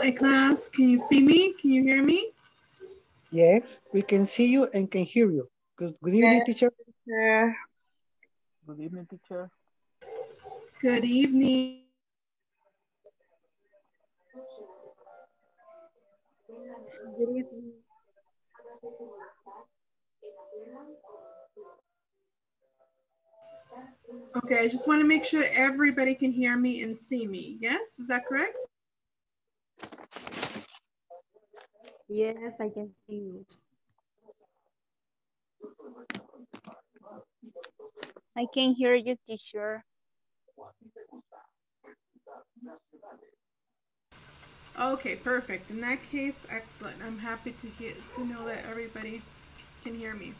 Hi class, can you see me? Can you hear me? Yes, we can see you and can hear you. Good, good evening, Yes. teacher. Yeah. Good evening, teacher. Good evening. Good evening. Okay, I just want to make sure everybody can hear me and see me. Yes, is that correct? Yes, I can see you. I can hear you, teacher. Okay, perfect. In that case, excellent. I'm happy to hear to know that everybody can hear me.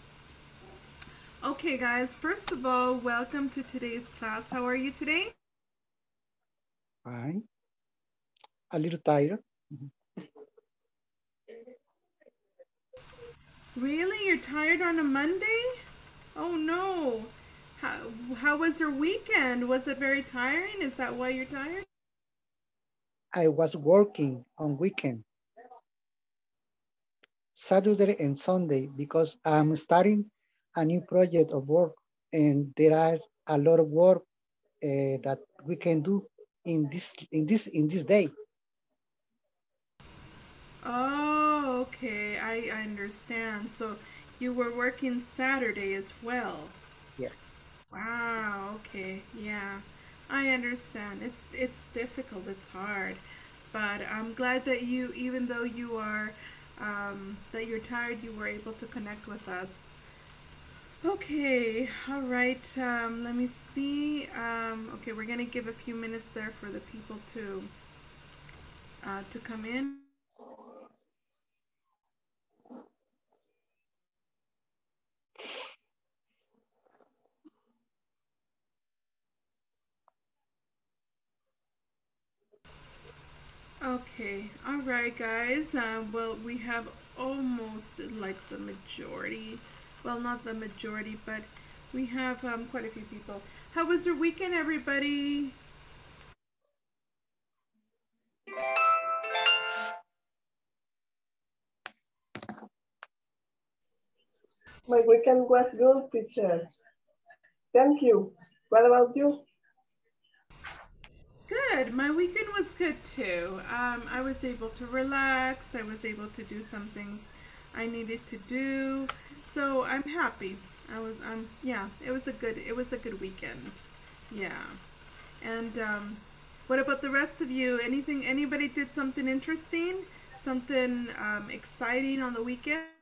Okay, guys, first of all, welcome to today's class. How are you today? Fine. A little tired. Really? You're tired on a Monday? Oh no. How, how was your weekend? Was it very tiring? Is that why you're tired? I was working on weekend. Saturday and Sunday because I'm starting a new project of work and there are a lot of work uh, that we can do in this in this in this day. Oh, okay. I, I understand. So you were working Saturday as well. Yeah. Wow, okay. Yeah. I understand. It's it's difficult, it's hard. But I'm glad that you even though you are um, that you're tired, you were able to connect with us. Okay, all right. Um, let me see. Um, okay, we're gonna give a few minutes there for the people to uh, to come in. Okay, all right, guys. Uh, well, we have almost like the majority. Well, not the majority, but we have um, quite a few people. How was your weekend, everybody? My weekend was good, teacher. Thank you. What about you? Good. My weekend was good too. Um, I was able to relax. I was able to do some things I needed to do. So I'm happy. I was um yeah, it was a good it was a good weekend. Yeah. And um what about the rest of you? Anything anybody did something interesting? Something um exciting on the weekend?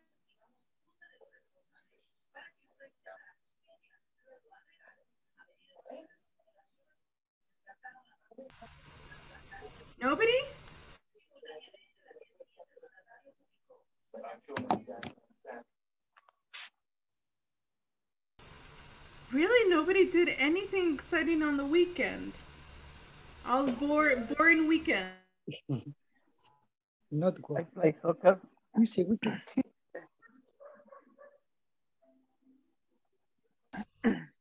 Nobody? Really? Nobody did anything exciting on the weekend? All bore, boring weekend. Not I play soccer. Easy weekend.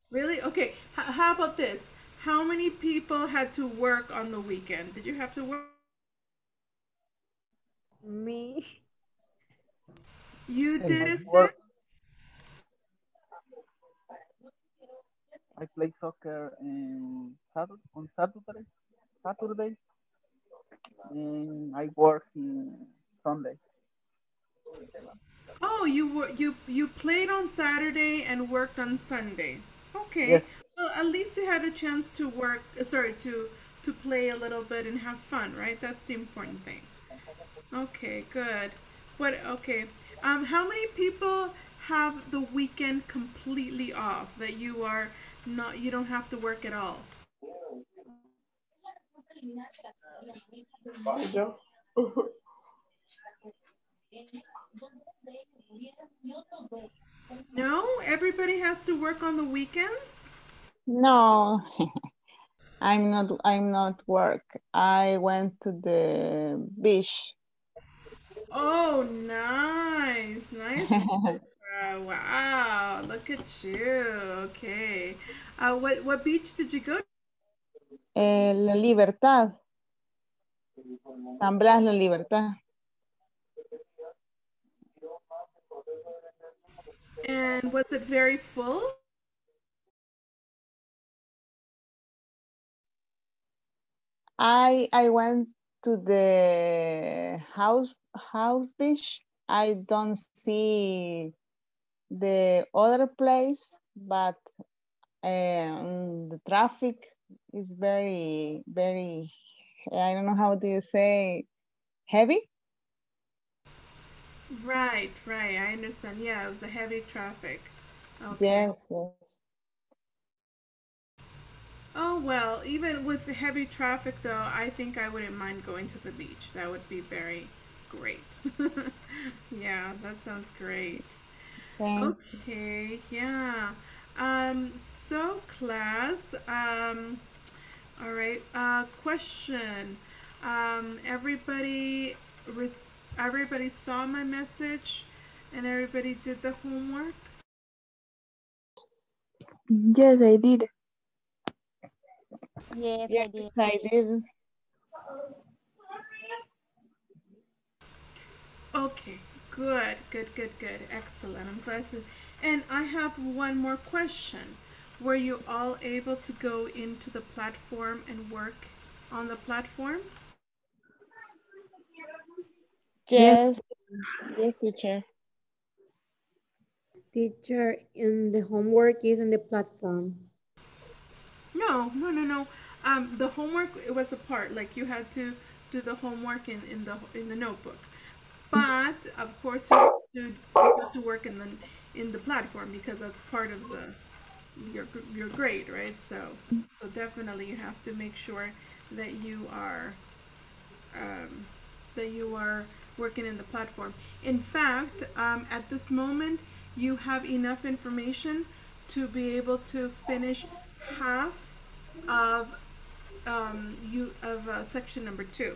Really? Okay. H- how about this? How many people had to work on the weekend? Did you have to work? Me. You And did I it. work. I play soccer in Saturday, on Saturday, Saturday, and I work in Sunday. Oh, you were you you played on Saturday and worked on Sunday. Okay. Yes. Well, at least you had a chance to work. uh, Sorry, to to play a little bit and have fun, right? That's the important thing. Okay, good. But okay, um, how many people have the weekend completely off that you are not you don't have to work at all? No, everybody has to work on the weekends. No, I'm not. I'm not work. I went to the beach. Oh, nice, nice. Wow, look at you. Okay. Uh, what what beach did you go? to? Eh, La Libertad. San Blas, La Libertad. And was it very full? I I went to the house house beach. I don't see the other place, but um, the traffic is very very. I don't know how do you say heavy. Right, right. I understand. Yeah, it was a heavy traffic. Okay. Yes, yes. Oh, well, even with the heavy traffic, though, I think I wouldn't mind going to the beach. That would be very great. yeah, that sounds great. Thank Okay, yeah. Um, so class, um, all right, uh, question. Um, everybody, res- everybody saw my message and everybody did the homework? Yes, I did. Yes, I did. I did. Okay, good, good, good, good. Excellent. I'm glad to. And I have one more question. Were you all able to go into the platform and work on the platform? Yes, yes, teacher. Teacher, and the homework is on the platform. No, no, no, no. Um, the homework it was a part. Like you had to do the homework in, in the in the notebook. But of course you have to, you have to work in the in the platform because that's part of the your your grade, right? So so definitely you have to make sure that you are um, that you are working in the platform. In fact, um, at this moment, you have enough information to be able to finish half of um, you of uh, section number two.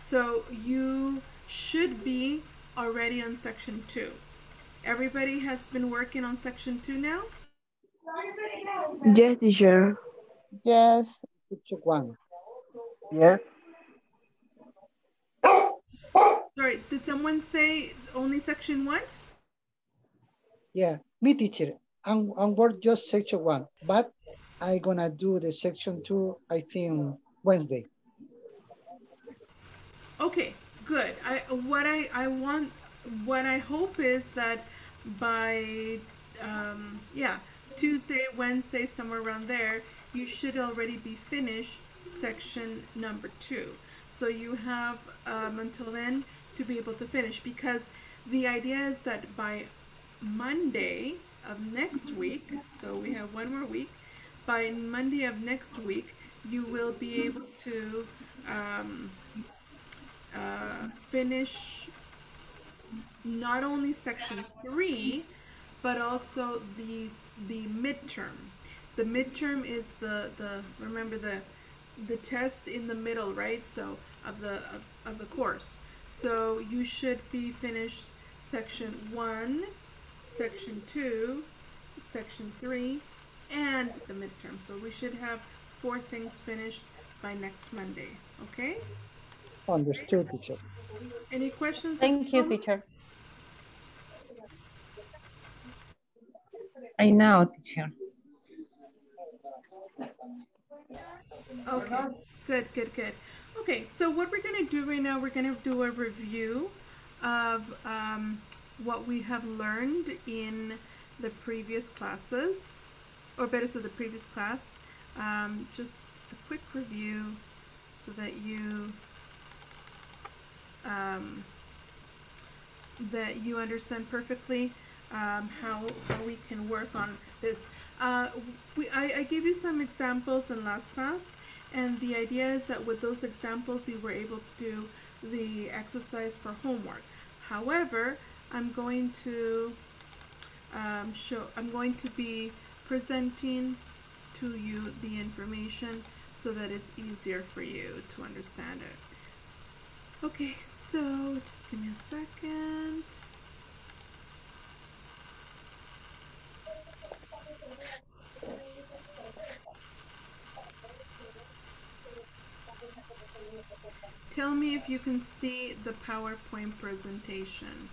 So you should be already on section two. Everybody has been working on section two now. Yes, teacher. Yes, Teacher one. Yes. Sorry, did someone say only section one? Yeah, me teacher. I'm, I'm work just section one, but I gonna do the section two, I think Wednesday. Okay, good. I what I I want what I hope is that by um yeah, Tuesday, Wednesday, somewhere around there, you should already be finished section number 2. So you have um, until then to be able to finish because the idea is that by Monday of next week, so we have one more week, by Monday of next week, you will be able to um, uh, finish not only section three, but also the the midterm. The midterm is the the remember the the test in the middle, right? So of the of, of the course. So you should be finished section one, section two, section three, and the midterm. So we should have four things finished by next Monday. Okay? Understood, teacher. Any questions? Thank you, moment? teacher. I know, teacher. Okay, good, good, good. Okay, so what we're gonna do right now, we're gonna do a review of um, what we have learned in the previous classes, or better so the previous class. Um, just a quick review so that you um, that you understand perfectly um, how how we can work on this. Uh, we, I, I gave you some examples in last class, and the idea is that with those examples, you were able to do the exercise for homework. However, I'm going to um, show. I'm going to be presenting to you the information so that it's easier for you to understand it. Okay, so just give me a second. Tell me if you can see the PowerPoint presentation.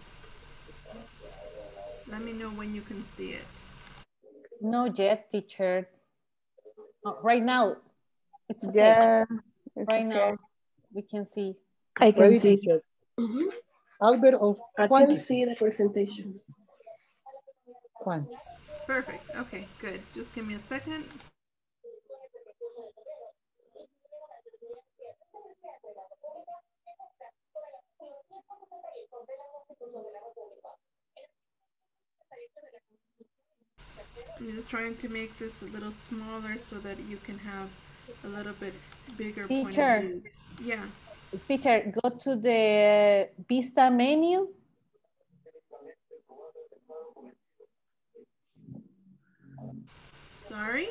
Let me know when you can see it. No yet, teacher. Oh, right now, it's okay. Yes, it's right okay. now, we can see. I can Ready, see. teacher. Mhm. Albert of I Juan. can see the presentation. Juan. Perfect. Okay, good. Just give me a second. I'm just trying to make this a little smaller so that you can have a little bit bigger point Teacher. of view. Yeah. Teacher, go to the Vista menu. Sorry.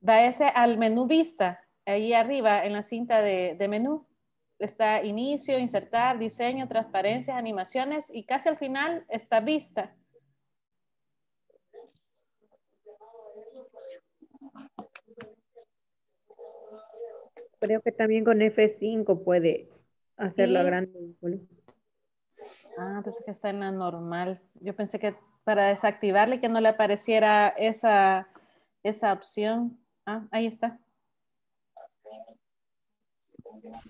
Váyase al menú Vista, ahí arriba en la cinta de, de menú. Está inicio, insertar, diseño, transparencias, animaciones y casi al final está Vista. Creo que también con F5 puede hacerlo Sí. grande. Ah, pues que está en la normal. Yo pensé que para desactivarle que no le apareciera esa, esa opción. Ah, ahí está.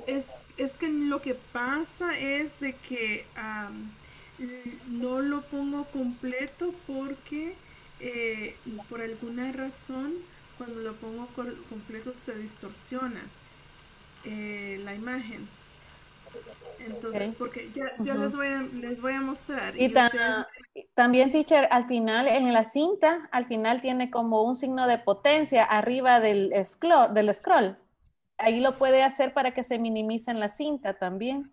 Es, es que lo que pasa es de que no lo pongo completo porque eh, por alguna razón cuando lo pongo completo se distorsiona eh, la imagen. Entonces, porque ya, ya les voy a, les voy a mostrar Y y ta- ustedes también, teacher, al final, en la cinta, al final tiene como un signo de potencia arriba del scroll, del scroll. Ahí lo puede hacer para que se minimice en la cinta también.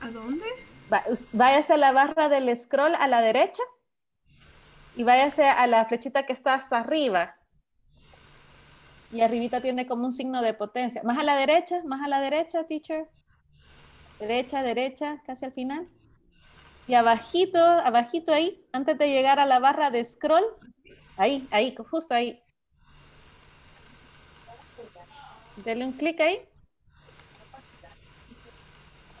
¿a dónde? Va- váyase a la barra del scroll a la derecha y váyase a la flechita que está hasta arriba. Y arribita tiene como un signo de potencia. Más a la derecha, más a la derecha, teacher. Derecha, derecha, casi al final. Y abajito, abajito ahí, antes de llegar a la barra de scroll, ahí, ahí, justo ahí. Dele un clic ahí.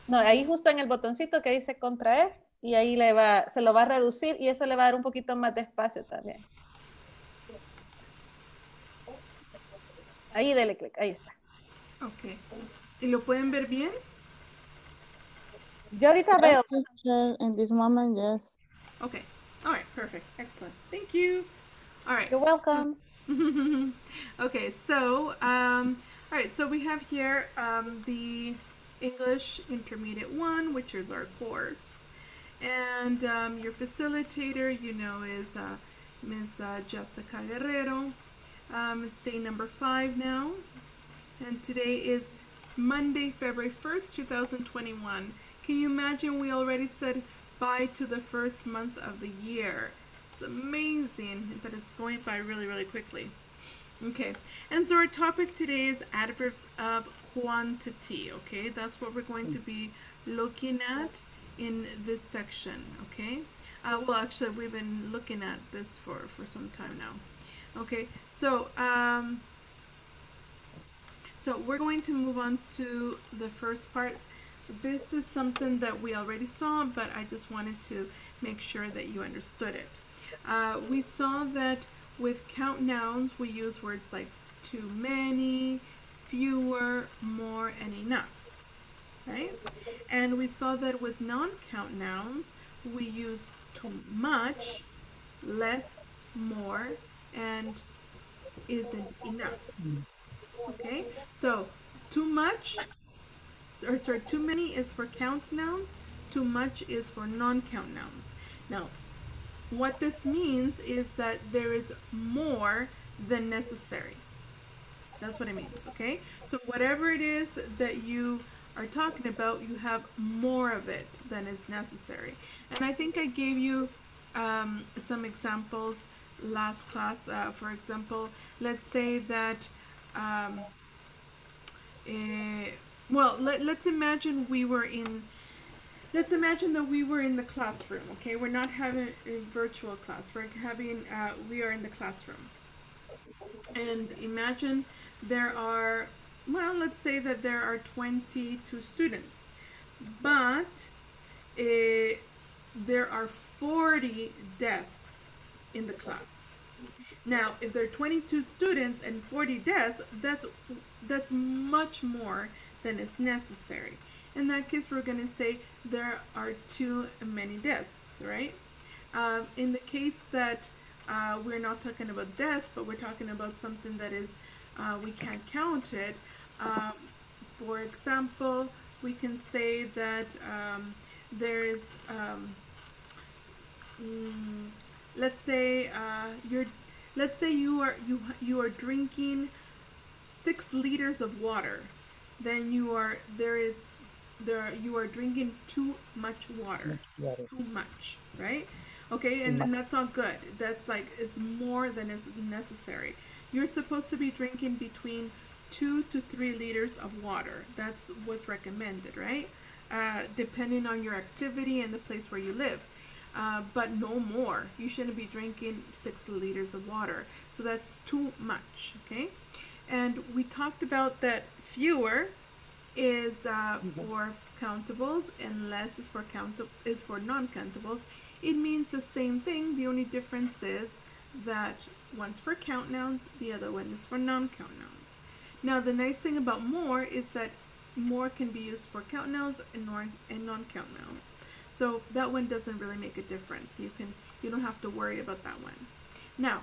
No, ahí justo en el botoncito que dice contraer y ahí le va, se lo va a reducir y eso le va a dar un poquito más de espacio también. Ahí dele clic, ahí está. Ok. ¿Y lo pueden ver bien? Yo ahorita veo, Yes, teacher, in this moment, yes. Okay. All right. Perfect. Excellent. Thank you. All right. you're welcome. okay, so um, all right, so we have here um, the English Intermediate One, which is our course, and um, your facilitator, you know, is uh, Ms. Uh, Jessica Guerrero. Um, it's day number five now, and today is Monday, February first, two thousand twenty-one. Can you imagine? We already said bye to the first month of the year. It's amazing, but it's going by really, really quickly. Okay, and so our topic today is adverbs of quantity. Okay, that's what we're going to be looking at in this section. Okay, uh, well, actually, we've been looking at this for for some time now. Okay, so um, so we're going to move on to the first part. This is something that we already saw, but I just wanted to make sure that you understood it. Uh, we saw that with count nouns, we use words like too many, fewer, more, and enough, right? And we saw that with non count nouns, we use too much, less, more, and isn't enough. Okay, so too much, or sorry, too many is for count nouns, too much is for non count nouns. Now, what this means is that there is more than necessary. That's what it means, okay? So, whatever it is that you are talking about, you have more of it than is necessary. And I think I gave you um, some examples last class. Uh, for example, let's say that, um, eh, well, let, let's imagine we were in let's imagine that we were in the classroom okay we're not having a virtual class we're having uh, we are in the classroom and imagine there are well, let's say that there are 22 students, but eh, there are 40 desks in the class. Now, if there are 22 students and 40 desks, that's that's much more than is necessary. In that case, we're going to say there are too many desks, right? Um, in the case that uh, we're not talking about desks, but we're talking about something that is uh, we can't count it. Um, for example, we can say that um, there is um, mm, let's say uh, you're let's say you are you you are drinking six liters of water. Then you are there is there you are drinking too much water. Water. too much right? Okay and, and that's not good. That's like it's more than is necessary. You're supposed to be drinking between two to three liters of water. That's what's recommended right? Uh, depending on your activity and the place where you live uh, but no more. You shouldn't be drinking six liters of water. So that's too much, okay? And we talked about that fewer is uh, for countables and less is for count is for non-countables. It means the same thing. The only difference is that one's for count nouns, the other one is for non-count nouns. Now the nice thing about more is that more can be used for count nouns and, non- and non-count nouns. So that one doesn't really make a difference. You can you don't have to worry about that one. Now,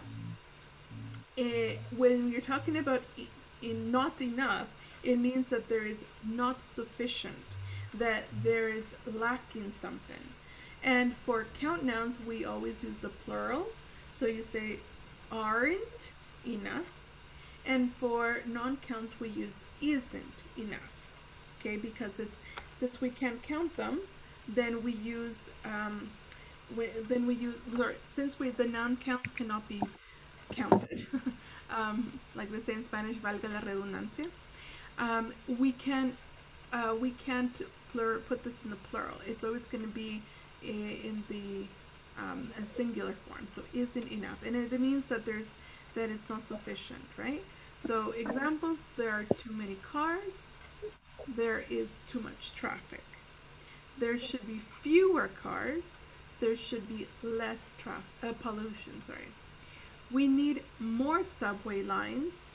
eh, when you're talking about in not enough, it means that there is not sufficient, that there is lacking something. And for count nouns, we always use the plural. So you say aren't enough. And for non-count, we use isn't enough. Okay, because it's since we can't count them, then we use um, we, then we use or since we the noun counts cannot be counted, um, like they say in Spanish, valga la redundancia. Um, we can uh, we can't plur- put this in the plural. It's always going to be i- in the um, singular form. So isn't enough, and it means that there's that it's not sufficient, right? So examples: there are too many cars. There is too much traffic there should be fewer cars. There should be less traffic uh, pollution sorry. We need more subway lines.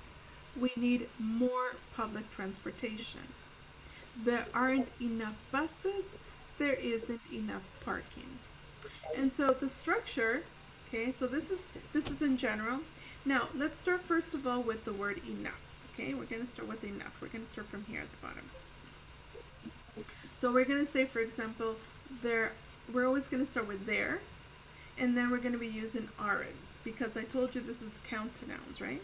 We need more public transportation. There aren't enough buses. There isn't enough parking. And so the structure okay so this is this is in general. Now let's start first of all with the word enough okay? We're going to start with enough. We're going to start from here at the bottom so we're going to say, for example, there, we're always going to start with there, and then we're going to be using aren't, because I told you this is the count to nouns, right?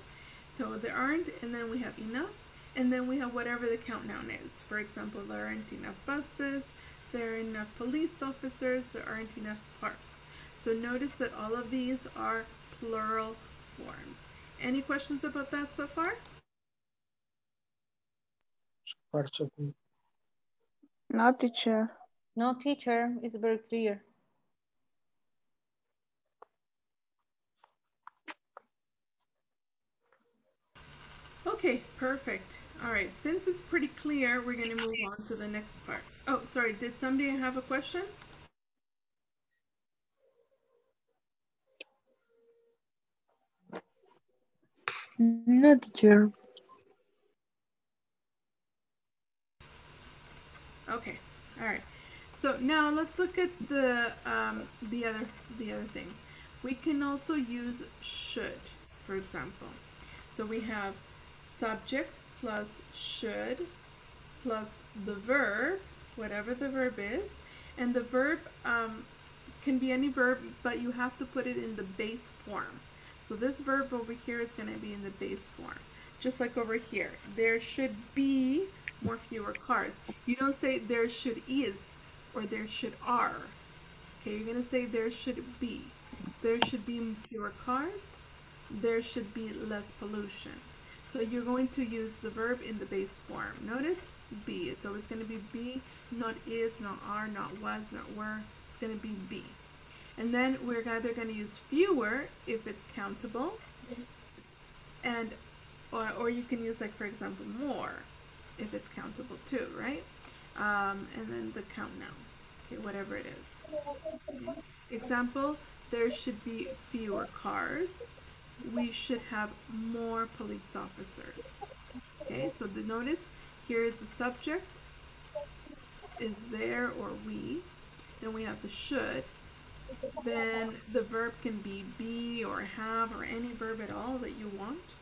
So there aren't, and then we have enough, and then we have whatever the count noun is. For example, there aren't enough buses, there aren't enough police officers, there aren't enough parks. So notice that all of these are plural forms. Any questions about that so far? No, teacher. No, teacher, it's very clear. Okay, perfect. All right, since it's pretty clear, we're going to move on to the next part. Oh, sorry, did somebody have a question? No, teacher. Okay, all right. So now let's look at the um, the other the other thing. We can also use should, for example. So we have subject plus should plus the verb, whatever the verb is, and the verb um, can be any verb, but you have to put it in the base form. So this verb over here is going to be in the base form, just like over here. There should be more fewer cars. You don't say there should is or there should are. Okay, you're going to say there should be. There should be fewer cars. There should be less pollution. So you're going to use the verb in the base form. Notice be. It's always going to be be, not is, not are, not was, not were. It's going to be be. And then we're either going to use fewer if it's countable, and or, or you can use like for example more if it's countable too, right? Um, and then the count noun, okay, whatever it is. Okay. Example, there should be fewer cars. We should have more police officers. Okay, so the notice here is the subject is there or we. Then we have the should. Then the verb can be be or have or any verb at all that you want.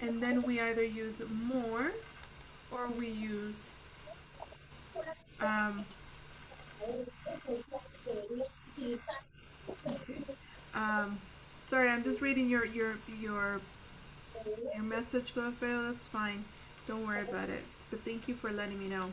And then we either use more or we use um. Um, sorry, I'm just reading your your your your message, Glofeo. That's fine. Don't worry about it. But thank you for letting me know.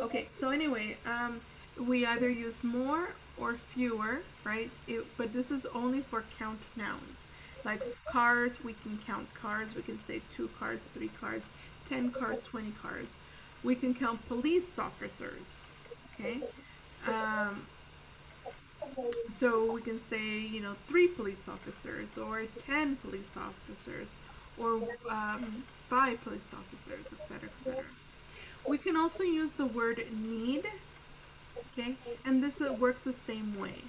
Okay, so anyway, um, we either use more or fewer, right? It, but this is only for count nouns. Like cars, we can count cars. We can say two cars, three cars, ten cars, twenty cars. We can count police officers. Okay. Um, so we can say, you know, three police officers or 10 police officers or um, five police officers, etc., etc. We can also use the word need, okay, and this uh, works the same way,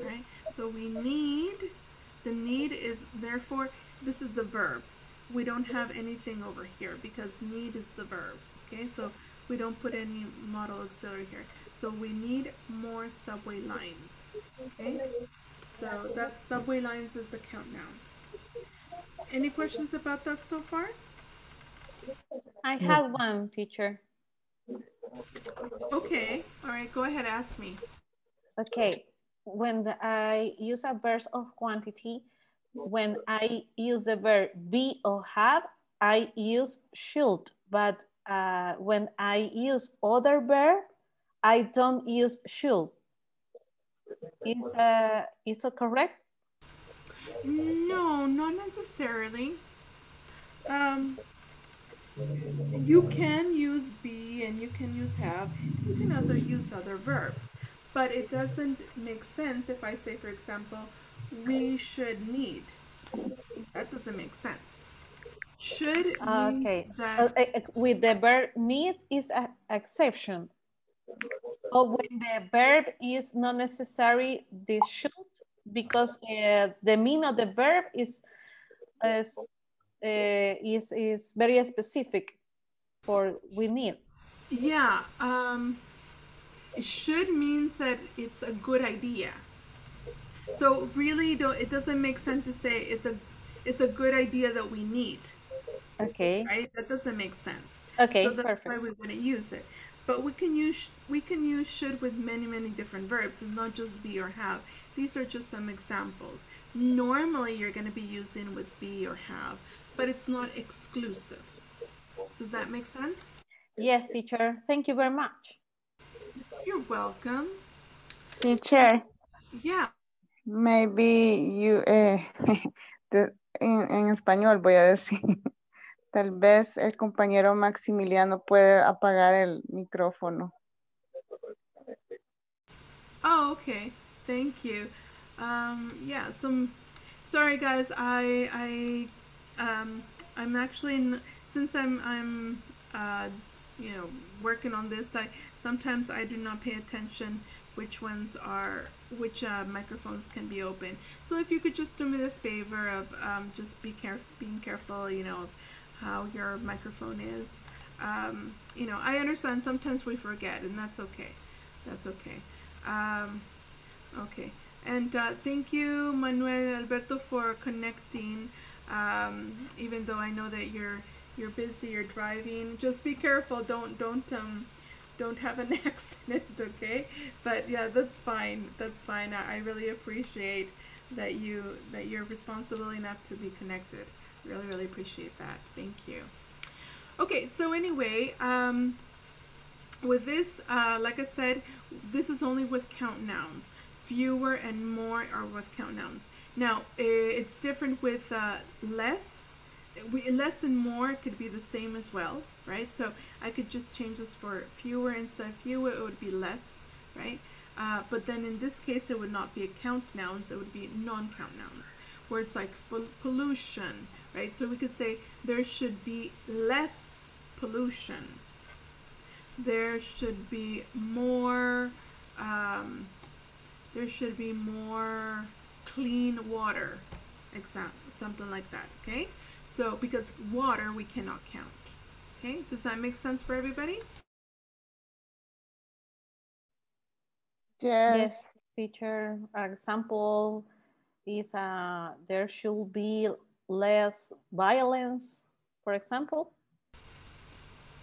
right? So we need, the need is therefore, this is the verb. We don't have anything over here because need is the verb, okay? So we don't put any modal auxiliary here. So we need more subway lines. Okay, so that subway lines is the count noun. Any questions about that so far? I have one, teacher. Okay, all right, go ahead, ask me. Okay, when the, I use a verb of quantity, when I use the verb be or have, I use should, but uh, when I use other verb, I don't use should. Is, uh, is that correct? No, not necessarily. Um, you can use be and you can use have. You can other use other verbs, but it doesn't make sense if I say, for example, we should need. That doesn't make sense. Should Okay. that Uh, uh, uh, with the verb need is an exception. But when the verb is not necessary, this should, because uh, the meaning of the verb is, is, uh, is, is very specific for we need. Yeah, um, should means that it's a good idea. So really, don't, it doesn't make sense to say it's a it's a good idea that we need, Okay, right? That doesn't make sense. okay, so that's perfect. why we wouldn't use it. But we can use we can use should with many many different verbs. It's not just be or have. These are just some examples. Normally, you're going to be using with be or have, but it's not exclusive. Does that make sense? Yes, teacher, thank you very much. You're welcome. Teacher, Yeah. maybe you, eh, the- en, en español voy a decir, tal vez el compañero Maximiliano puede apagar el micrófono. Oh, okay. Thank you. Um, yeah. So, sorry guys. I I um I'm actually since I'm I'm uh you know working on this. I sometimes I do not pay attention which ones are which uh, microphones can be open. So if you could just do me the favor of um, just be careful, being careful, you know, of how your microphone is. Um, you know, I understand sometimes we forget, and that's okay. That's okay. Um, okay. And uh, thank you, Manuel Alberto, for connecting. Um, even though I know that you're you're busy, you're driving. Just be careful. Don't don't um don't have an accident, okay? But yeah, that's fine. That's fine. I, I really appreciate that you that you're responsible enough to be connected. Really, really appreciate that. Thank you. Okay, so anyway, um, with this, uh, like I said, this is only with count nouns. Fewer and more are with count nouns. Now, it's different with uh, less. We, less and more could be the same as well, right? So I could just change this for fewer instead of fewer, it would be less, right? Uh, but then in this case, it would not be a count nouns, it would be non count nouns, where it's like pollution, right? So we could say there should be less pollution. There should be more, um, there should be more clean water, example, something like that, okay? So, because water we cannot count, okay? Does that make sense for everybody? Yes. Yes, teacher. Example is uh, there should be less violence, for example.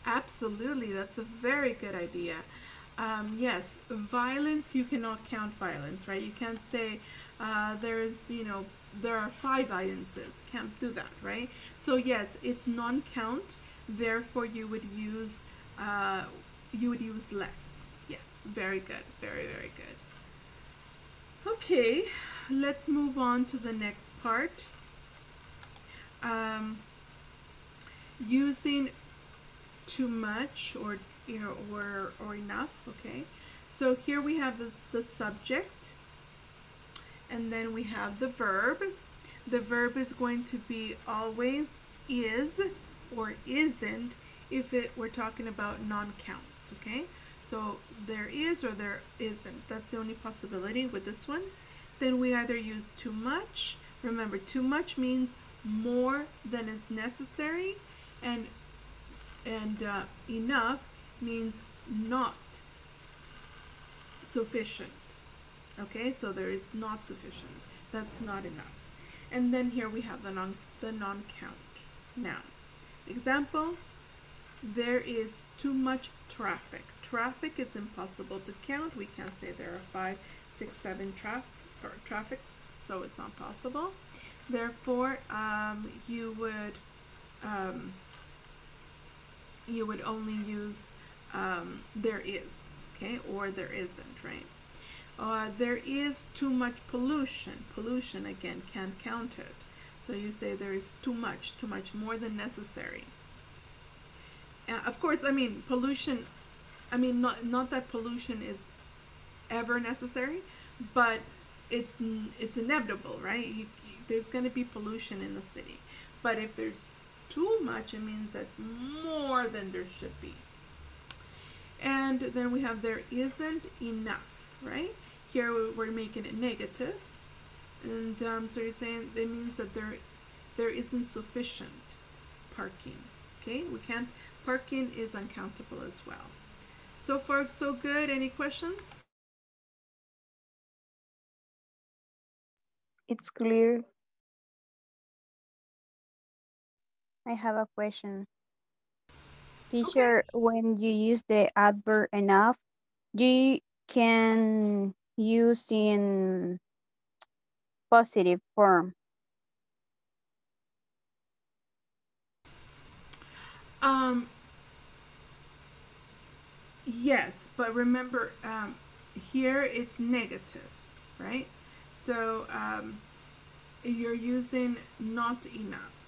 Absolutely, that's a very good idea. Um, yes, violence, you cannot count violence, right? You can't say uh, there's, you know, there are five violences. Can't do that, right? So, yes, it's non count, therefore, you would use, uh, you would use less. Yes, very good, very, very good. Okay, let's move on to the next part. Um, using too much or you know or or enough okay so here we have this the subject and then we have the verb the verb is going to be always is or isn't if it we're talking about non-counts okay so there is or there isn't. That's the only possibility with this one. Then we either use too much. Remember too much means more than is necessary. And and uh, enough means not sufficient. Okay? So there is not sufficient. That's not enough. And then here we have the non the non count now example there is too much traffic traffic is impossible to count we can't say there are five six seven traf- traffics so it's not possible therefore um, you would um, you would only use um, there is, okay, or there isn't, right? Uh, there is too much pollution. Pollution, again, can't count it. So you say there is too much, too much, more than necessary. Of course, I mean, pollution, I mean, not, not that pollution is ever necessary, but it's it's inevitable, right? You, you, there's going to be pollution in the city, but if there's too much, it means that's more than there should be. And then we have there isn't enough, right? Here we're making it negative. And um, so you're saying that means that there there isn't sufficient parking. Okay, we can't, parking is uncountable as well. So far, so good. Any questions? It's clear. I have a question. Teacher, when you use the adverb enough, you can use in positive form. Um, yes, but remember, um, here it's negative, right? So um, you're using not enough.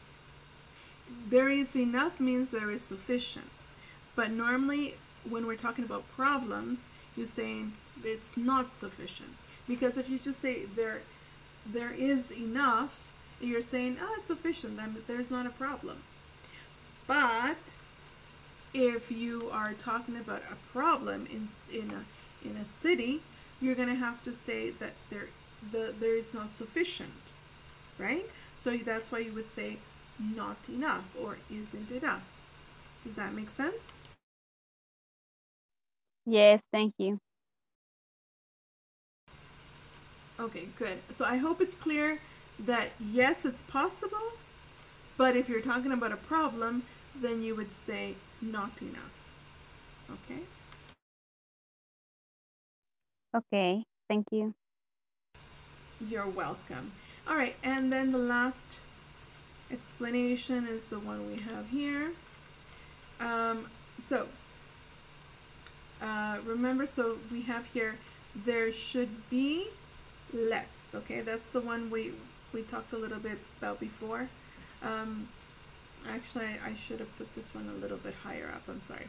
There is enough means there is sufficient. But normally, when we're talking about problems, you're saying it's not sufficient. Because if you just say there, there is enough, you're saying, oh, it's sufficient, then there's not a problem. But if you are talking about a problem in, in, a, in a city, you're going to have to say that there, the, there is not sufficient, right? So that's why you would say not enough or isn't enough. Does that make sense? Yes, thank you. Okay, good. So I hope it's clear that yes, it's possible, but if you're talking about a problem, then you would say not enough. Okay? Okay, thank you. You're welcome. All right, and then the last explanation is the one we have here. Um, so, uh, remember, so we have here, there should be less, okay? That's the one we, we talked a little bit about before. Um, actually, I, should have put this one a little bit higher up, I'm sorry.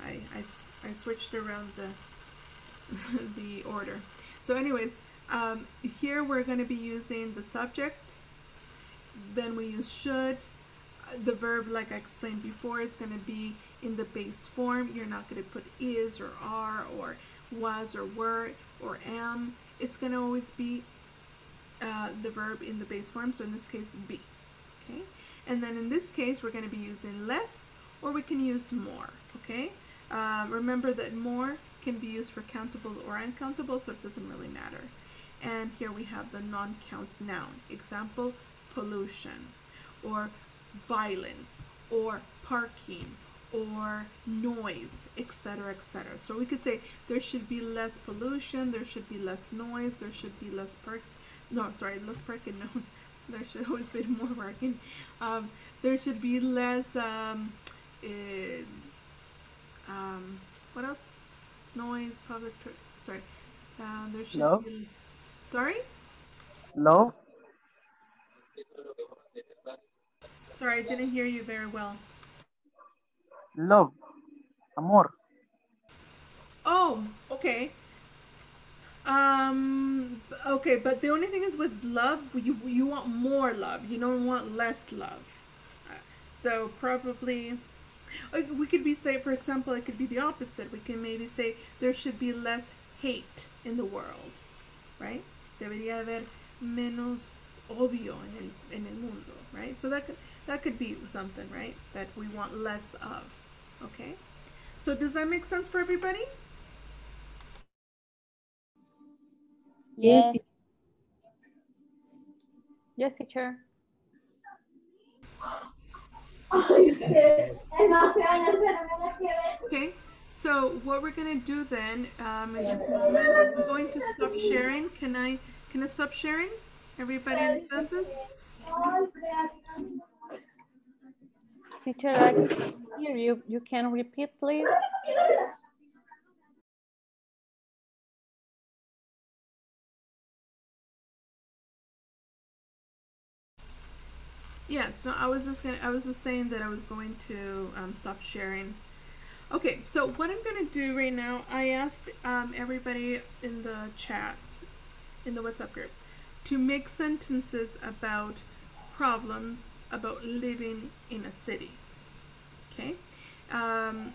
I, I, I switched around the, the order. So anyways, um, here we're going to be using the subject, then we use should. The verb, like I explained before, is going to be in the base form. You're not going to put is or are or was or were or am. It's going to always be uh, the verb in the base form. So in this case, be. Okay. And then in this case, we're going to be using less or we can use more. Okay. Uh, remember that more can be used for countable or uncountable, so it doesn't really matter. And here we have the non-count noun. Example, pollution or violence or parking or noise, etc., etc. So we could say there should be less pollution, there should be less noise, there should be less park. No, sorry, less parking. No, there should always be more parking. Um, there should be less. Um, uh, um, what else? Noise, public. Sorry, uh, there should Love. be. Sorry, No. sorry, I didn't hear you very well. love, amor. Oh, okay. Um, okay, but the only thing is with love, you you want more love. You don't want less love. So probably, we could be say, for example, it could be the opposite. We can maybe say there should be less hate in the world, right? Debería haber menos odio en el en el mundo, right? So that could that could be something, right? That we want less of. Okay. So does that make sense for everybody? Yes. Yes, teacher. Okay, so what we're gonna do then, um, in this moment, I'm going to stop sharing. Can I, can I stop sharing? Everybody understands this? Teacher, I can't hear you. You can repeat, please? Yes, no, I was just gonna, I was just saying that I was going to, um, stop sharing. Okay, so what I'm gonna do right now, I asked, um, everybody in the chat, in the WhatsApp group, to make sentences about problems about living in a city. Okay, um,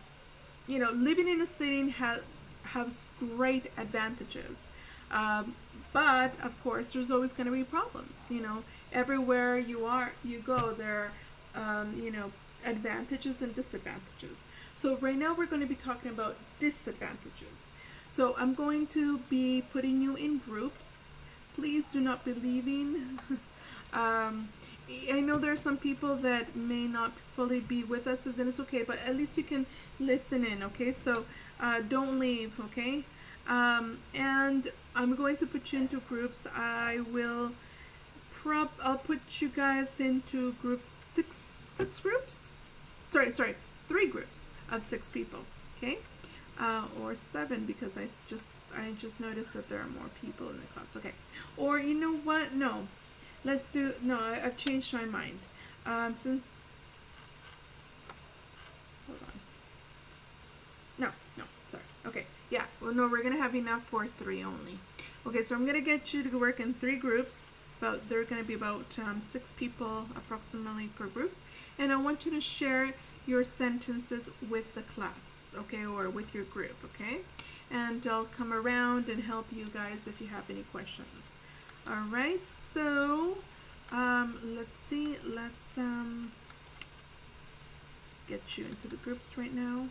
you know, living in a city has has great advantages, um, but of course, there's always going to be problems. You know, everywhere you are, you go, there, are, um, you know, advantages and disadvantages. So right now, we're going to be talking about disadvantages. So I'm going to be putting you in groups. Please do not be leaving. um, I know there are some people that may not fully be with us, and then it's okay, but at least you can listen in, okay? So uh, don't leave, okay? Um, and I'm going to put you into groups. I will prob I'll put you guys into group six six groups. Sorry, sorry, three groups of six people, okay? Uh, or seven because I just I just noticed that there are more people in the class. Okay, or you know what? No, let's do no. I, I've changed my mind. Um, since hold on. No, no, sorry. Okay, yeah. Well, no, we're gonna have enough for three only. Okay, so I'm gonna get you to work in three groups. About there are gonna be about um, six people approximately per group, and I want you to share your sentences with the class, okay, or with your group, okay. And I'll come around and help you guys if you have any questions. All right, so um, let's see. Let's um, let's get you into the groups right now.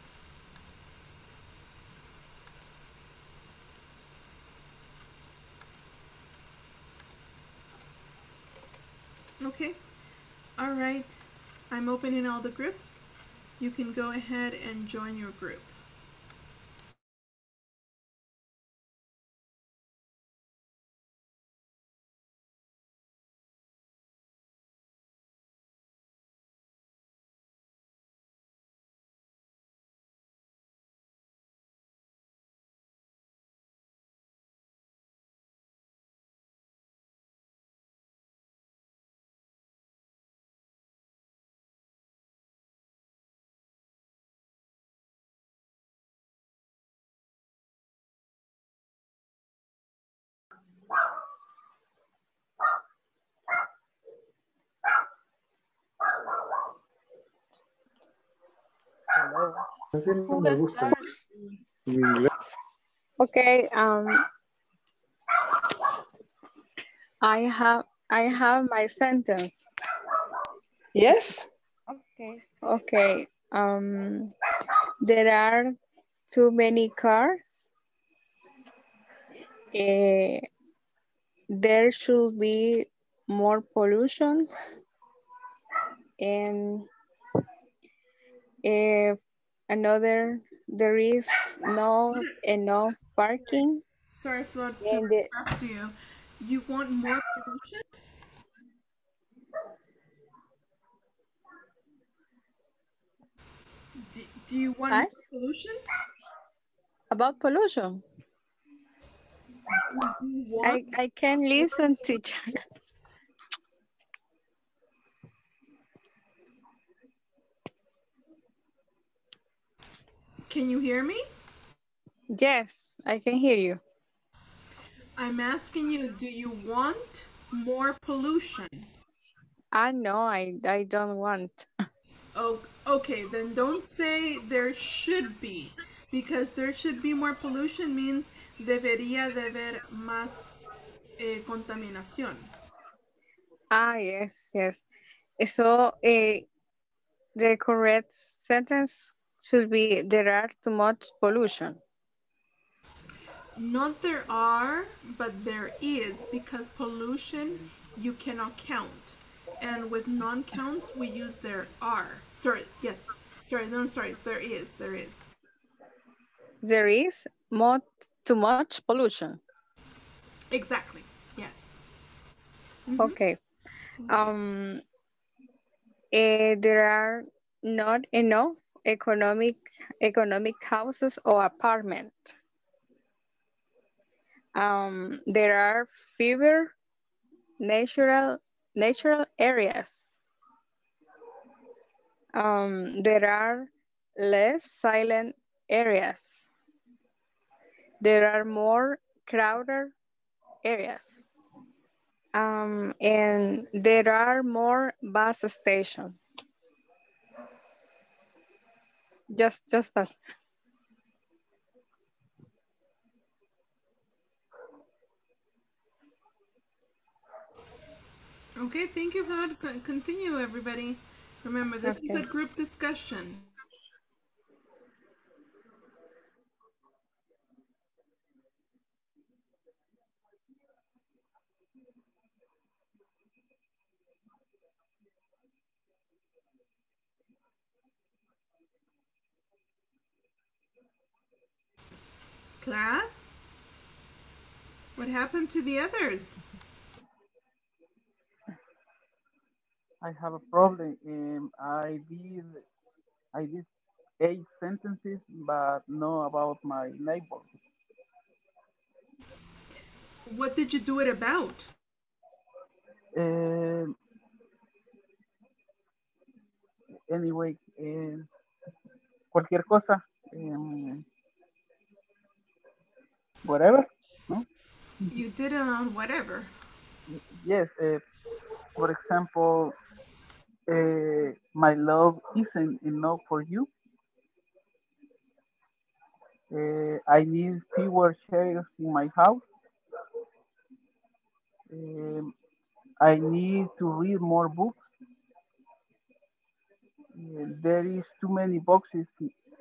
Okay. All right. I'm opening all the groups. You can go ahead and join your group. Who will? Okay, um, I have I have my sentence. Yes. Okay. Okay. Um, there are too many cars. Eh, there should be more pollution. And if another, there is no enough parking. Sorry, Flo, to the- interrupt you. You want more pollution? Do, do you want Huh? more pollution? About pollution, Do you want I, I can listen, teacher. Can you hear me? Yes, I can hear you. I'm asking you, do you want more pollution? I know I, I don't want. Oh, okay, then don't say there should be, because there should be more pollution means debería de haber más eh, contaminación. Ah, yes, yes. So, eh, the correct sentence should be there are too much pollution. Not there are, but there is, because pollution you cannot count. And with non counts, we use there are. Sorry, yes. Sorry, no, I'm sorry, there is, there is. There is much, too much pollution. Exactly, yes. Mhm. Okay. Um, eh, there are not enough economic economic houses or apartment. Um, there are fewer natural natural areas. Um, there are less silent areas. There are more crowded areas. Um, and there are more bus stations. Just, just that. Okay, thank you for that. Continue, everybody. Remember, this is a group discussion. Class? What happened to the others? I have a problem. Um, I did I did eight sentences, but no about my neighbor. What did you do it about? Um, anyway, um, cualquier cosa, um, whatever. No? You did it on whatever. Yes. Uh, for example, uh, my love isn't enough for you. Uh, I need fewer chairs in my house. Um, I need to read more books. Uh, there is too many boxes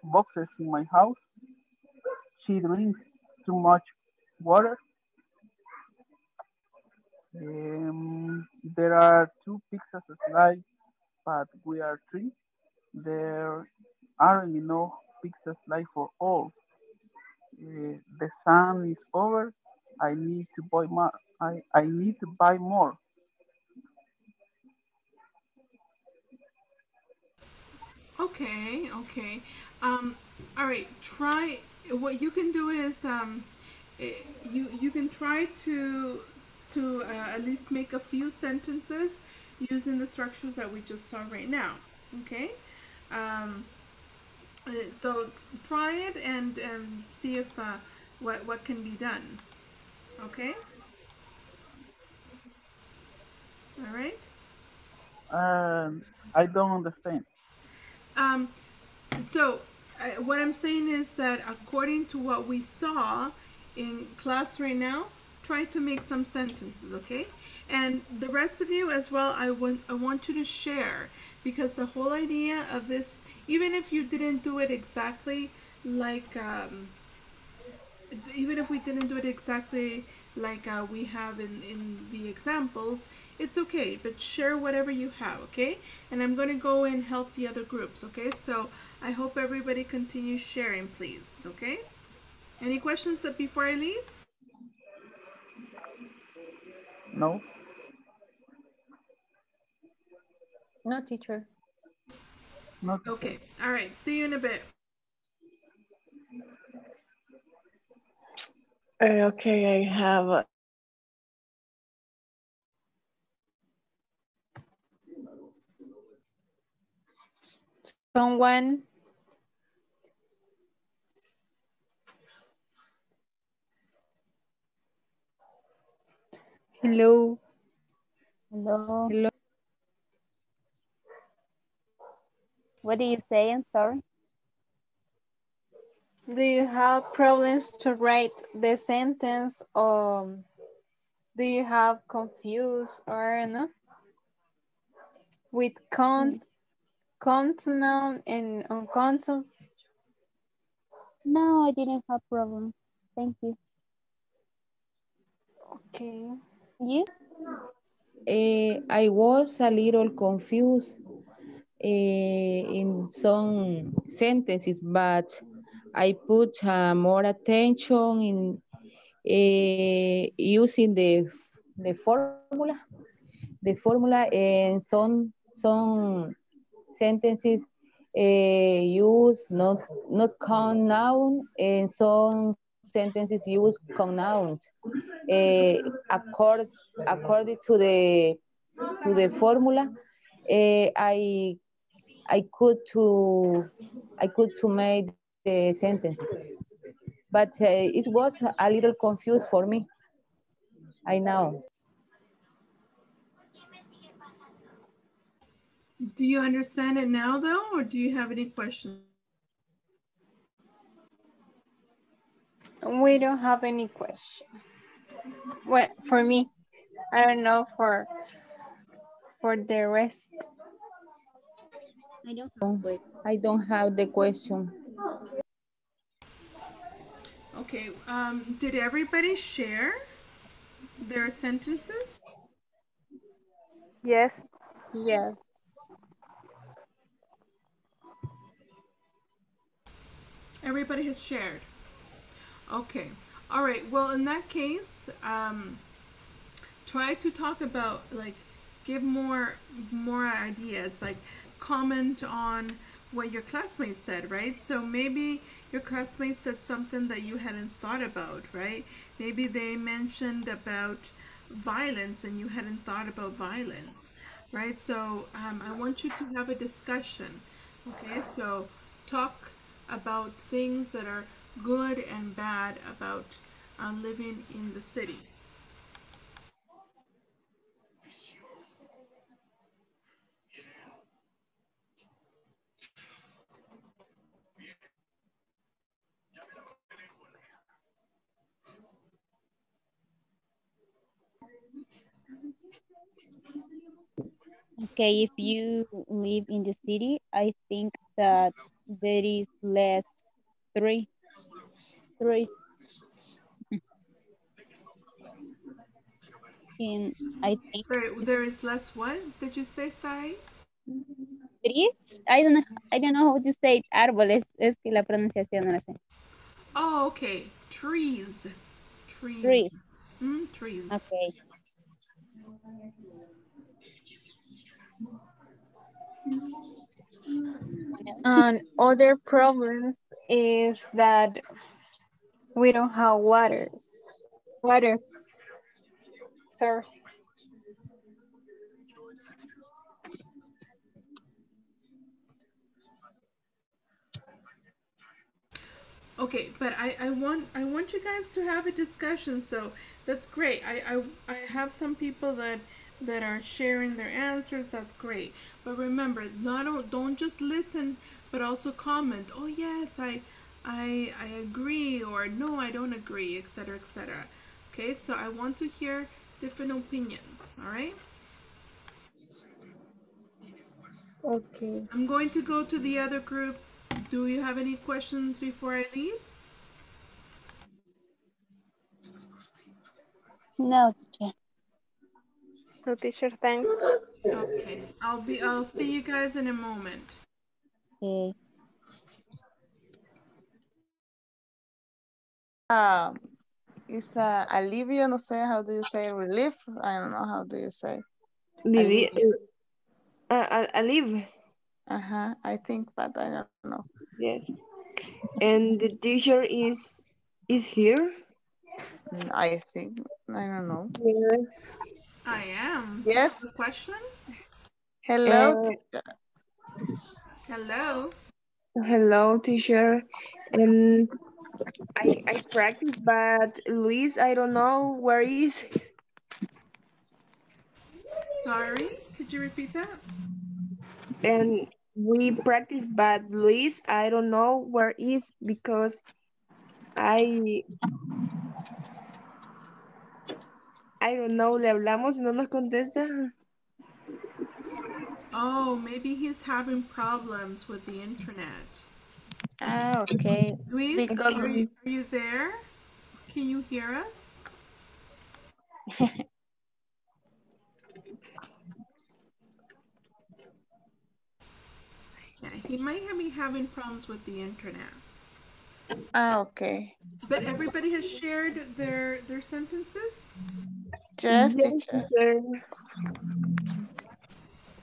boxes in my house. She drinks too much water. Um, there are two pizzas slices, but we are three. There aren't enough pizza slices for all. Uh, the sun is over. I need to buy more. I, I need to buy more. Okay, okay. Um, all right. Try. What you can do is um, eh, you you can try to to uh, at least make a few sentences using the structures that we just saw right now. Okay. Um, uh, so try it and and see if uh, what what can be done. Okay. All right. Um, I don't understand. Um, so what I'm saying is that according to what we saw in class right now, try to make some sentences, okay? And the rest of you as well, I want I want you to share because the whole idea of this, even if you didn't do it exactly like, um, even if we didn't do it exactly like uh, we have in, in the examples, it's okay, but share whatever you have, okay? And I'm going to go and help the other groups, okay? So I hope everybody continues sharing, please, okay? Any questions before I leave? No. No, teacher. No. Okay, all right, see you in a bit. Uh, okay, I have. uh, Someone, hello, Hello. hello. What do you say? I'm sorry. Do you have problems to write the sentence or do you have confused or no? With cont consonant and unconsonant? No, I didn't have problem. Thank you. Okay. You? Eh, I was a little confused eh, in some sentences, but I put uh, more attention in eh, using the the formula, the formula, and some some sentences eh, use not not count noun, and some sentences use count nouns. Eh, accord, according to the to the formula, eh, I I could to I could to make the sentences, but uh, it was a little confused for me. I know. Do you understand it now though, or do you have any questions? We don't have any question. Well, for me, I don't know for for the rest. I don't have. I don't have the question. Okay, um, did everybody share their sentences? Yes. Yes. Everybody has shared. Okay. All right. Well, in that case, um, try to talk about like give more more ideas, like comment on what your classmates said, right? So maybe your classmates said something that you hadn't thought about, right? Maybe they mentioned about violence and you hadn't thought about violence, right? So um, I want you to have a discussion, okay? So talk about things that are good and bad about uh, living in the city. Okay, if you live in the city, I think that there is less three. Three. And I think Sorry, there is less what? Did you say, Sai? trees. I don't know. I don't know how to say it. árboles. Es que la pronunciación no la sé. Oh, okay. Trees. Trees. Trees. Mm, trees. Okay. And other problems is that we don't have water. Water. sir. Okay, but I, I want I want you guys to have a discussion. So that's great. I, I I have some people that that are sharing their answers. That's great. But remember, not don't just listen but also comment. Oh yes, I, I, I agree, or no, I don't agree, etc., etc. Okay, so I want to hear different opinions. All right. Okay. I'm going to go to the other group. Do you have any questions before I leave? No, teacher. No, teacher, thanks. Okay, I'll be. I'll see you guys in a moment. Okay. Um, it's a alivio, no sé, how do you say relief? I don't know, how do you say? Vivi, Alivio. uh, uh, Aliv, Uh-huh, I think, but I don't know. yes. And the teacher is is here. I think, I don't know. Yes. I am. Yes. A question? Hello, Uh, teacher. Hello. Hello, teacher. And I I practice, but Luis, I don't know where is. Sorry. Could you repeat that? And we practice, but Luis, I don't know where is because I I don't know. Le hablamos y no nos contesta. Oh, maybe he's having problems with the internet. Ah, okay. Luis, Because- are you, are you there? Can you hear us? Yeah, he might be having problems with the internet. Ah, okay. But everybody has shared their their sentences? Yes, Yes, teacher. teacher.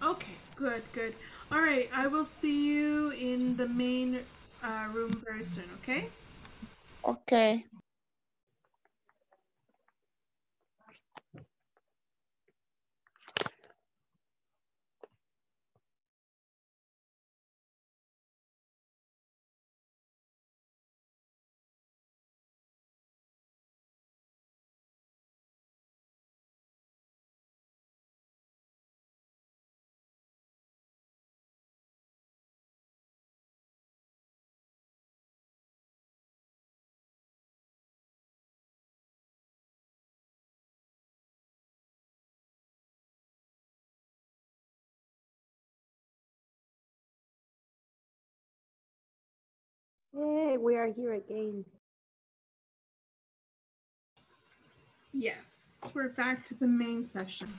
Okay, good, good. All right, I will see you in the main uh, room very soon, okay? Okay. Hey, we are here again. Yes, we're back to the main session.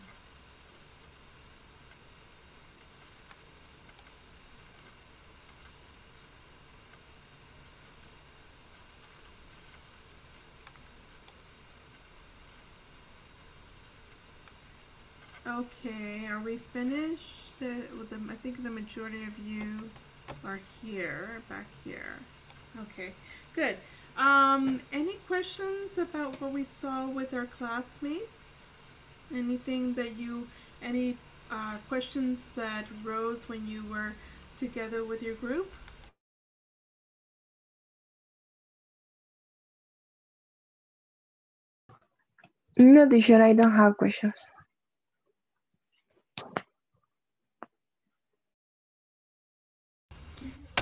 Okay, are we finished? With the, I think the majority of you are here, back here. Okay, good. Um, any questions about what we saw with our classmates? Anything that you, any uh, questions that rose when you were together with your group? No, teacher, I don't have questions.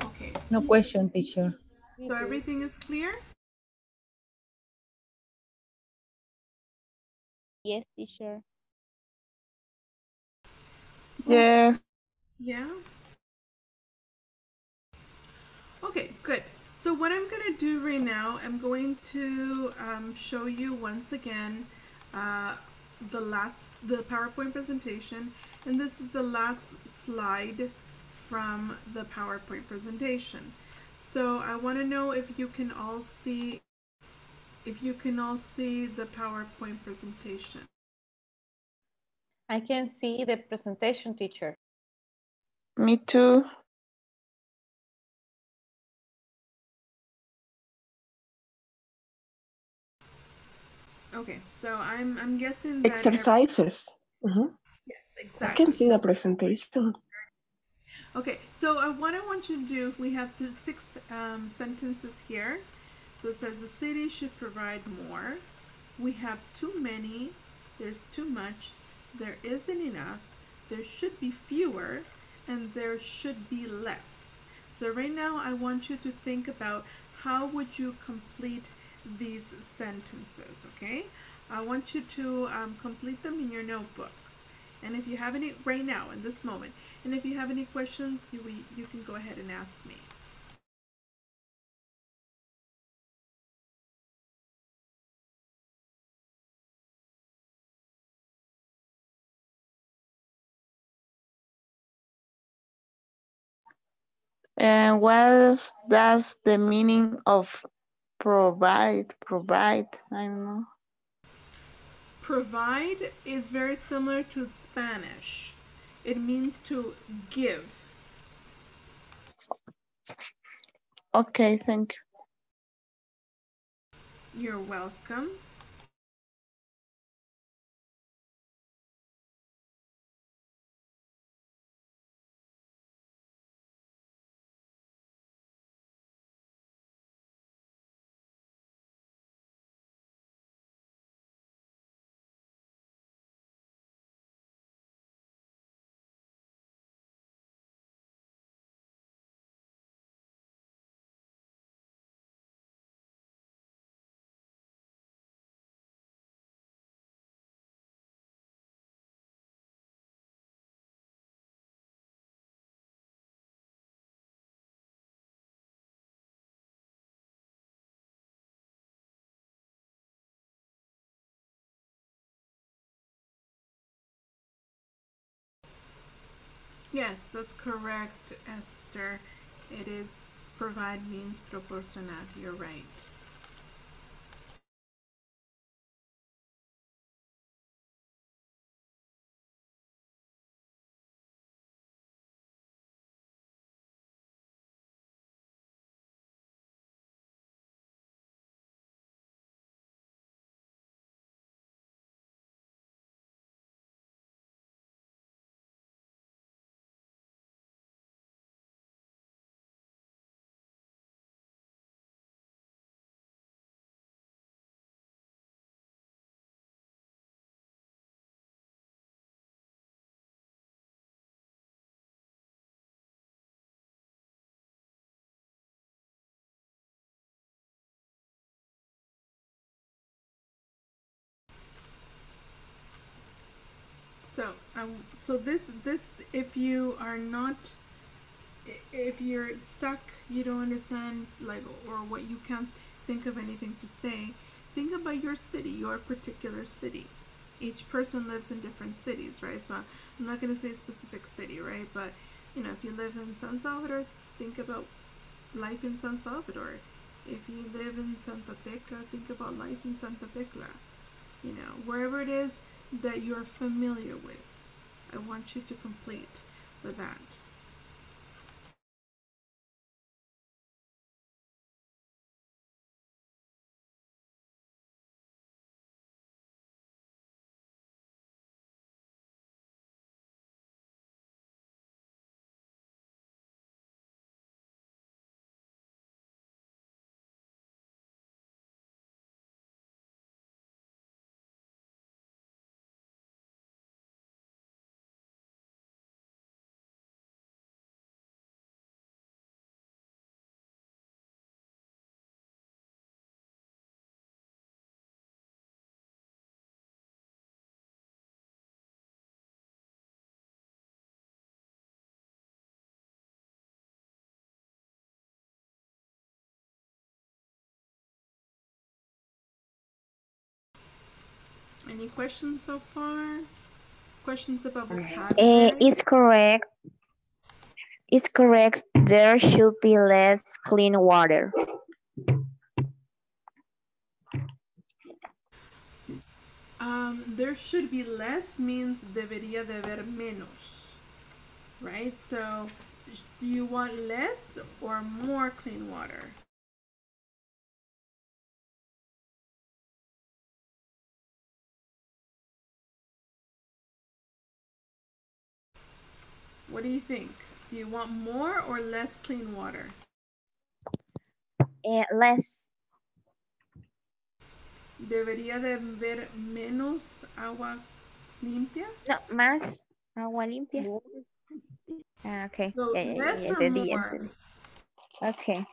Okay, No question, teacher. So everything is clear? Yes, teacher. Yes. Yeah. Okay, good. So what I'm going to do right now, I'm going to um, show you once again uh, the last, the PowerPoint presentation, and this is the last slide from the PowerPoint presentation. So I want to know if you can all see, if you can all see the PowerPoint presentation. I can see the presentation, teacher. Me too. Okay, so I'm I'm guessing that ev- Exercises. Mhm. yes, exactly. I can see the presentation. Okay, so uh, what I want you to do, we have the six um, sentences here. So it says the city should provide more. We have too many. There's too much. There isn't enough. There should be fewer, and there should be less. So right now I want you to think about how would you complete these sentences, okay? I want you to um, complete them in your notebook. And if you have any right now in this moment, and if you have any questions, you you can go ahead and ask me. And what does the meaning of provide, provide, I don't know. Provide is very similar to Spanish. It means to give. Okay, thank you. You're welcome. Yes, that's correct, Esther. It is provide means proporcionar. You're right. So, um, so this, this, if you are not, if you're stuck, you don't understand, like, or what you can't think of anything to say, think about your city, your particular city. Each person lives in different cities, right? So I'm not going to say a specific city, right? But, you know, if you live in San Salvador, think about life in San Salvador. If you live in Santa Tecla, think about life in Santa Tecla. You know, wherever it is, that you're familiar with. I want you to complete with that. Any questions so far? Questions about vocabulary? Uh, it's correct. It's correct. There should be less clean water. Um, there should be less means debería de haber menos, right? So, do you want less or more clean water? What do you think? Do you want more or less clean water? Uh, less. ¿Debería de haber menos agua limpia? No, más agua limpia. Ah, okay. So yeah, less yeah, or more? Okay.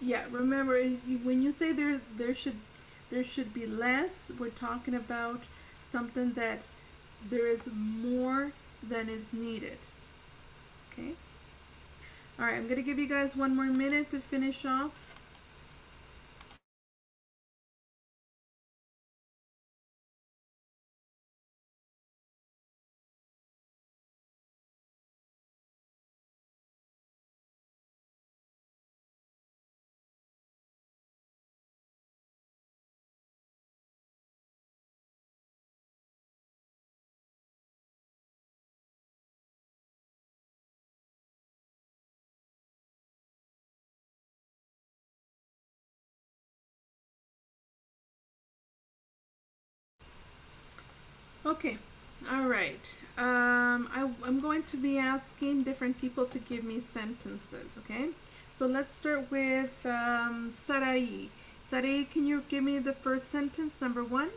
Yeah, remember when you say there there should there should be less, we're talking about something that there is more than is needed. Okay? All right, I'm going to give you guys one more minute to finish off. Okay, all right. Um, I, I'm going to be asking different people to give me sentences, okay? So let's start with um, Sarai. Sarai, can you give me the first sentence, number one?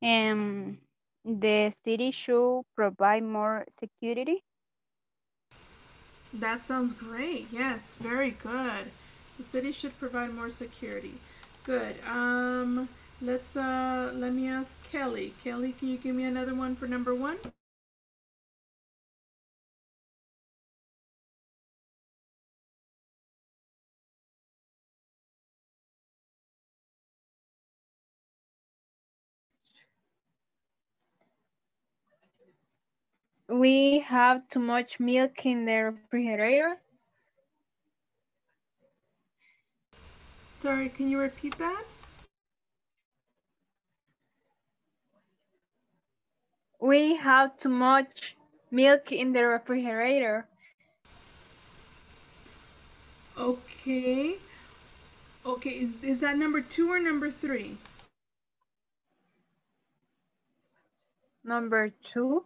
Um, the city should provide more security. That sounds great. Yes, very good. The city should provide more security. Good. Um, let's uh, let me ask Kelly. Kelly, can you give me another one for number one? We have too much milk in the refrigerator. Sorry, can you repeat that? We have too much milk in the refrigerator. Okay. Okay, is- that number two or number three? Number two.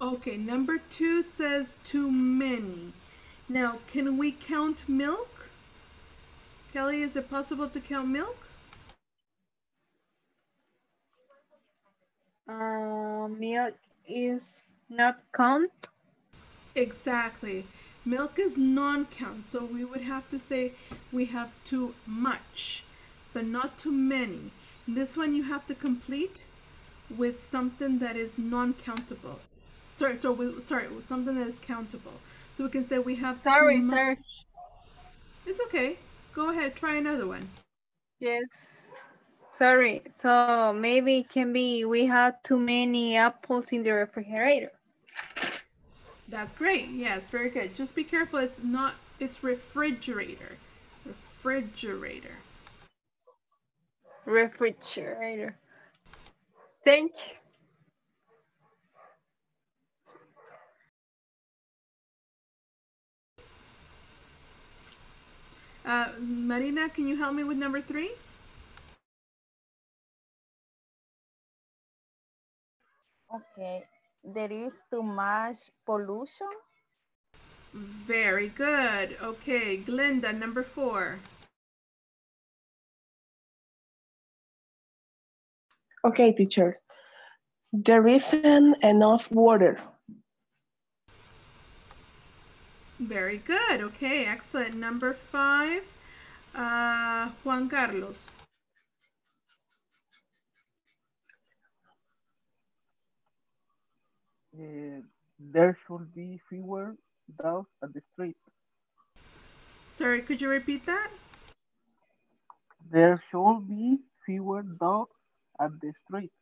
Okay, number two says too many. Now, can we count milk? Kelly, is it possible to count milk? Uh, milk is not count. Exactly. Milk is non-count, so we would have to say we have too much, but not too many. This one you have to complete with something that is non-countable. Sorry, so with, sorry, with something that is countable. So we can say we have Sorry, too much. sorry. It's okay. Go ahead, try another one. Yes. Sorry. So maybe it can be we have too many apples in the refrigerator. That's great. Yes, very good. Just be careful. It's not. It's refrigerator. Refrigerator. Refrigerator. Thank you. Uh, Marina, can you help me with number three? Okay. There is too much pollution. Very good. Okay, Glinda, number four. Okay, teacher. There isn't enough water. Very good. Okay, excellent. Number five, uh, Juan Carlos. Uh, there should be fewer dogs at the street. Sorry, could you repeat that? There should be fewer dogs at the street.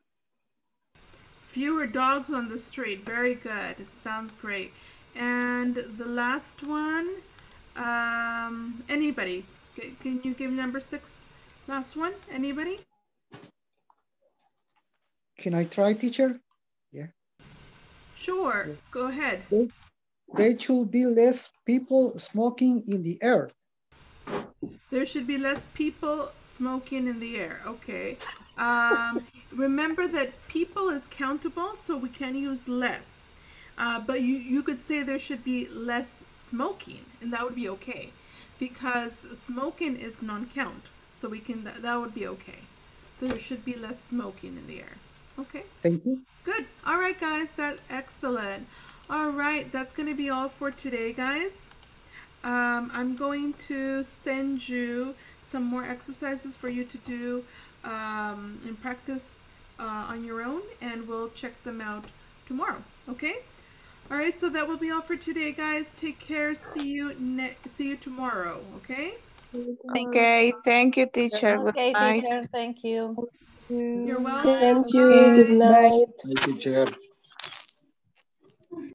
Fewer dogs on the street. Very good. It sounds great. And the last one, um, anybody? C- can you give number six? Last one? Anybody? Can I try, teacher? Sure. Go ahead. There should be less people smoking in the air. There should be less people smoking in the air. Okay. Um, remember that people is countable, so we can use less. Uh, but you, you could say there should be less smoking, and that would be okay. Because smoking is non count. So we can, that, that would be okay. There should be less smoking in the air. Okay. Thank you. Good. All right, guys. That's excellent. All right, that's going to be all for today, guys. Um, I'm going to send you some more exercises for you to do um, and practice uh, on your own, and we'll check them out tomorrow. Okay? All right, so that will be all for today, guys. Take care. See you ne- see you tomorrow. Okay? Okay, thank you, teacher. Good Okay, night. teacher, thank you. You're welcome. Thank you. Good night. Thank you, Chair.